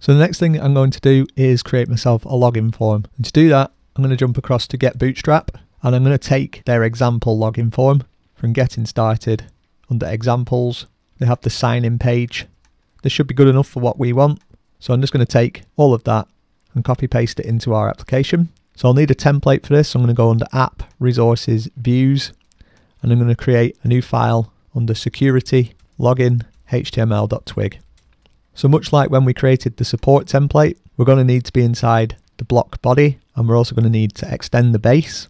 So the next thing I'm going to do is create myself a login form. And to do that, I'm going to jump across to Get Bootstrap and I'm going to take their example login form from getting started under examples. They have the sign in page. This should be good enough for what we want. So I'm just going to take all of that and copy paste it into our application. So I'll need a template for this. I'm going to go under app, resources, views, and I'm going to create a new file under security, login, html.twig. So much like when we created the support template, we're going to need to be inside the block body and we're also going to need to extend the base.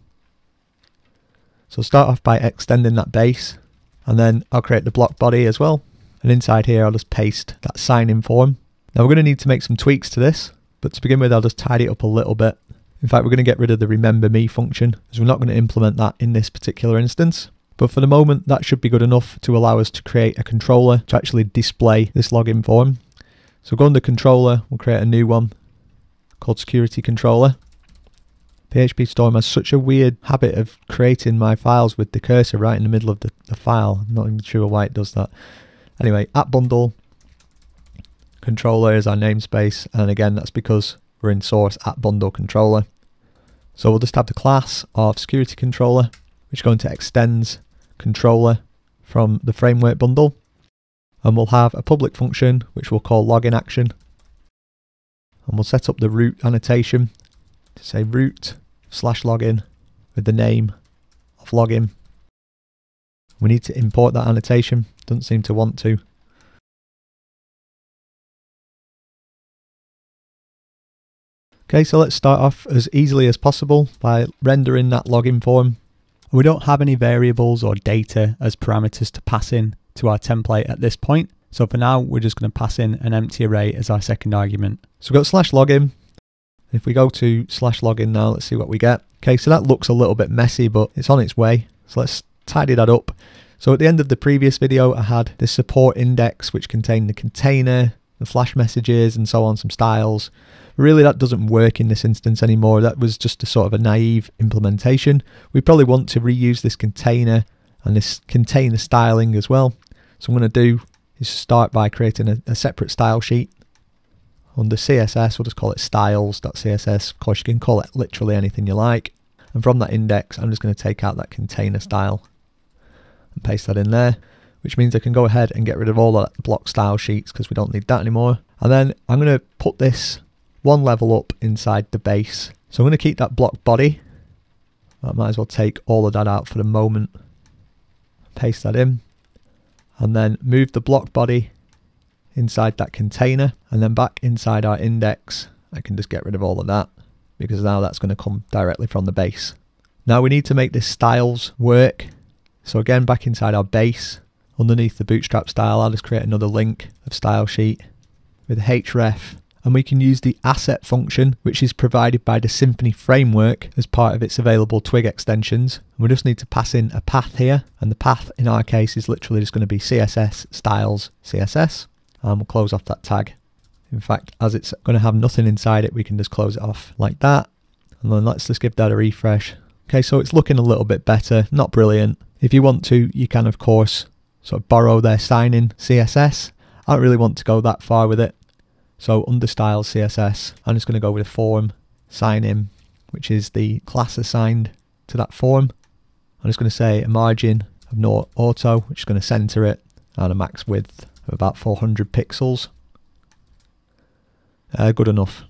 So start off by extending that base and then I'll create the block body as well. And inside here, I'll just paste that sign in form. Now we're going to need to make some tweaks to this, but to begin with, I'll just tidy it up a little bit. In fact, we're going to get rid of the remember me function as we're not going to implement that in this particular instance. But for the moment, that should be good enough to allow us to create a controller to actually display this login form. So go under controller, we'll create a new one called security controller. PHP Storm has such a weird habit of creating my files with the cursor right in the middle of the, the file. I'm not even sure why it does that. Anyway, app bundle controller is our namespace, and again, that's because we're in source app bundle controller. So we'll just have the class of security controller, which is going to extends controller from the framework bundle. And we'll have a public function, which we'll call login action. And we'll set up the route annotation to say route slash login with the name of login. We need to import that annotation, doesn't seem to want to. Okay, so let's start off as easily as possible by rendering that login form. We don't have any variables or data as parameters to pass in to our template at this point. So for now, we're just going to pass in an empty array as our second argument. So we've got slash login, if we go to slash login now, let's see what we get. Okay, so that looks a little bit messy, but it's on its way. So let's tidy that up. So at the end of the previous video, I had this support index, which contained the container, the flash messages, and so on, some styles. Really, that doesn't work in this instance anymore. That was just a sort of a naive implementation. We probably want to reuse this container and this container styling as well. So I'm going to do is start by creating a, a separate style sheet under CSS, we'll just call it styles.css. Of course, you can call it literally anything you like. And from that index, I'm just going to take out that container style and paste that in there, which means I can go ahead and get rid of all that block style sheets because we don't need that anymore. And then I'm going to put this one level up inside the base. So I'm going to keep that block body. I might as well take all of that out for the moment. Paste that in. And then move the block body inside that container and then back inside our index. I can just get rid of all of that because now that's going to come directly from the base. Now we need to make this styles work. So again back inside our base underneath the bootstrap style I'll just create another link of style sheet with href and we can use the asset function which is provided by the Symfony framework as part of its available Twig extensions. And we just need to pass in a path here and the path in our case is literally just going to be CSS styles CSS and we'll close off that tag. In fact, as it's going to have nothing inside it, we can just close it off like that. And then let's just give that a refresh. Okay, so it's looking a little bit better, not brilliant. If you want to, you can of course sort of borrow their sign-in CSS. I don't really want to go that far with it. So under style CSS, I'm just going to go with a form sign in, which is the class assigned to that form. I'm just going to say a margin of no auto, which is going to center it, and a max width of about 400 pixels. Uh, good enough.